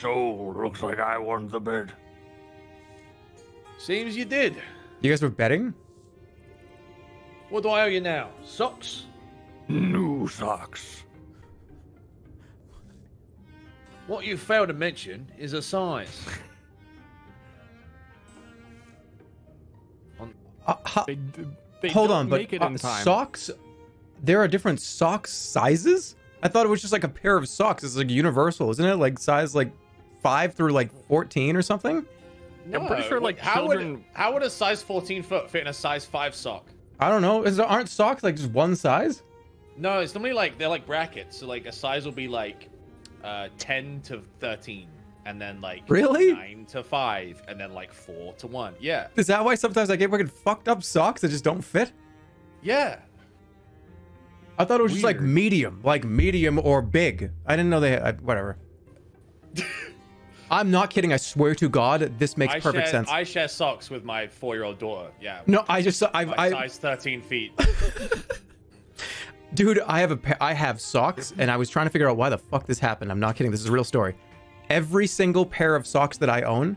So, looks like I won the bid. Seems you did. You guys were betting? What do I owe you now? Socks? New socks. What you failed to mention is a size. Uh, ho- They, they hold on, but uh, socks. There are different sock sizes. I thought it was just like a pair of socks. It's like universal, isn't it? Like size like five through like fourteen or something. I'm pretty sure, like, how children- would how would a size 14 foot fit in a size 5 sock? I don't know. Is there, aren't socks like just one size? No, it's normally like they're like brackets. So like a size will be like uh 10 to 13 and then like Really? 9 to 5 and then like 4 to 1. Yeah. Is that why sometimes I get fucking fucked up socks that just don't fit? Yeah. I thought it was just like medium, like medium or big. I didn't know they had whatever. I'm not kidding. I swear to God, this makes I perfect share, sense. I share socks with my 4-year-old daughter. Yeah. no, I just I, Like I size 13 feet. dude, I have a I have socks, and I was trying to figure out why the fuck this happened. I'm not kidding. This is a real story. Every single pair of socks that I own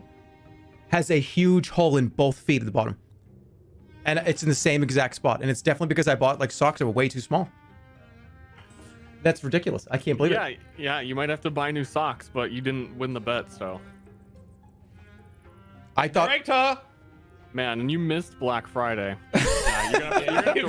has a huge hole in both feet at the bottom, and it's in the same exact spot. And it's definitely because I bought like socks that were way too small. That's ridiculous. I can't believe Yeah, it. yeah. yeah. You might have to buy new socks, but you didn't win the bet, so I thought Correct her. man, and you missed Black Friday. Yeah, you're gonna, you're gonna have to